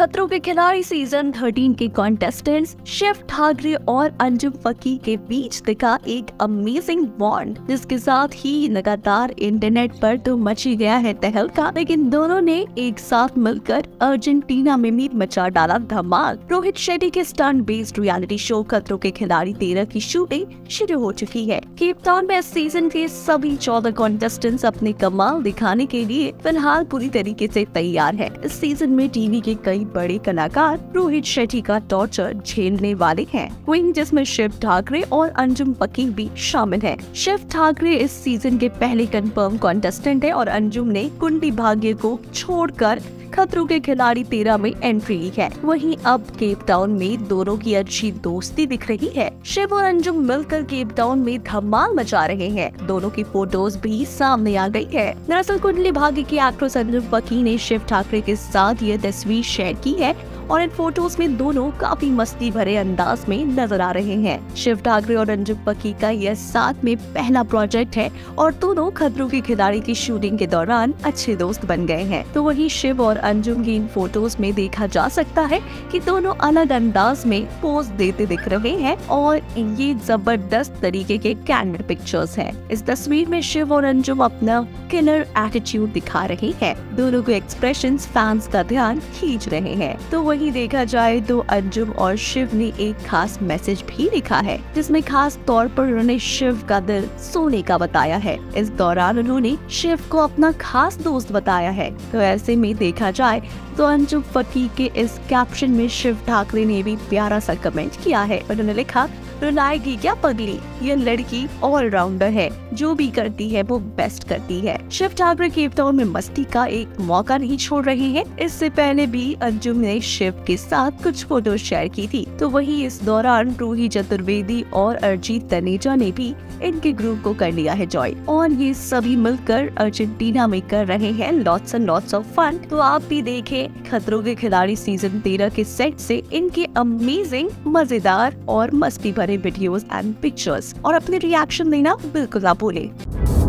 खतरों के खिलाड़ी सीज़न 13 के कॉन्टेस्टेंट्स शिव ठाकरे और अंजुम फकी के बीच दिखा एक अमेजिंग बॉन्ड जिसके साथ ही लगातार इंटरनेट पर तो मची गया है तहलका, लेकिन दोनों ने एक साथ मिलकर अर्जेंटीना में भी मचा डाला धमाल। रोहित शेट्टी के स्टंट बेस्ड रियलिटी शो खतरों के खिलाड़ी तेरह की शूटिंग शुरू हो चुकी है। केपटाउन में सीज़न के सभी चौदह कॉन्टेस्टेंट्स अपने कमाल दिखाने के लिए फ़िलहाल पूरी तरीके ऐसी तैयार है। इस सीज़न में टीवी के कई बड़े कलाकार रोहित शेट्टी का टॉर्चर झेलने वाले हैं। वहीं जिसमें शिव ठाकरे और अंजुम पकी भी शामिल हैं। शिव ठाकरे इस सीज़न के पहले कंफर्म कॉन्टेस्टेंट है और अंजुम ने कुंडी भाग्य को छोड़कर खतरों के खिलाड़ी तेरह में एंट्री ली है। वहीं अब केप टाउन में दोनों की अच्छी दोस्ती दिख रही है। शिव और अंजुम मिलकर केप टाउन में धमाल मचा रहे हैं। दोनों की फ़ोटोज़ भी सामने आ गई है। दरअसल कुंडली भाग्य की एक्ट्रेस अंजुम पकी ने शिव ठाकरे के साथ ये तस्वीर शेयर की है। और इन फ़ोटोज़ में दोनों काफ़ी मस्ती भरे अंदाज में नज़र आ रहे हैं। शिव ठाकरे और अंजुम पकी का यह साथ में पहला प्रोजेक्ट है और दोनों खतरों के खिलाड़ी की शूटिंग के दौरान अच्छे दोस्त बन गए हैं। तो वही शिव और अंजुम की इन फ़ोटोज़ में देखा जा सकता है कि दोनों अलग अंदाज में पोज देते दिख रहे हैं और ये ज़बरदस्त तरीके के कैंडल पिक्चर्स हैं। इस तस्वीर में शिव और अंजुम अपना किलर एटीट्यूड दिखा रहे हैं। दोनों के एक्सप्रेशन फैंस का ध्यान खींच रहे हैं। तो वही वहीं देखा जाए तो अंजुम और शिव ने एक खास मैसेज भी लिखा है, जिसमें खास तौर पर उन्होंने शिव का दिल सोने का बताया है। इस दौरान उन्होंने शिव को अपना खास दोस्त बताया है। तो ऐसे में देखा जाए तो अंजुम फकी के इस कैप्शन में शिव ठाकरे ने भी प्यारा सा कमेंट किया है। उन्होंने लिखा रुलाएगी क्या पगली, ये लड़की ऑलराउंडर है। जो भी करती है, वो बेस्ट करती है। शिव ठाकरे केपटाउन में मस्ती का एक मौका नहीं छोड़ रहे हैं। इससे पहले भी अंजुम ने शिव के साथ कुछ फ़ोटो शेयर की थी। तो वही इस दौरान रूही चतुर्वेदी और अरजीत तनेजा ने भी इनके ग्रुप को कर लिया है ज्वाइन और ये सभी मिलकर अर्जेंटीना में कर रहे हैं lots and lots of fun तो आप भी देखें, खतरों के खिलाड़ी सीज़न तेरह के सेट से इनके अमेजिंग मज़ेदार और मस्ती भरे वीडियोस एंड पिक्चर्स और अपने रिएक्शन देना बिल्कुल ना भूलें।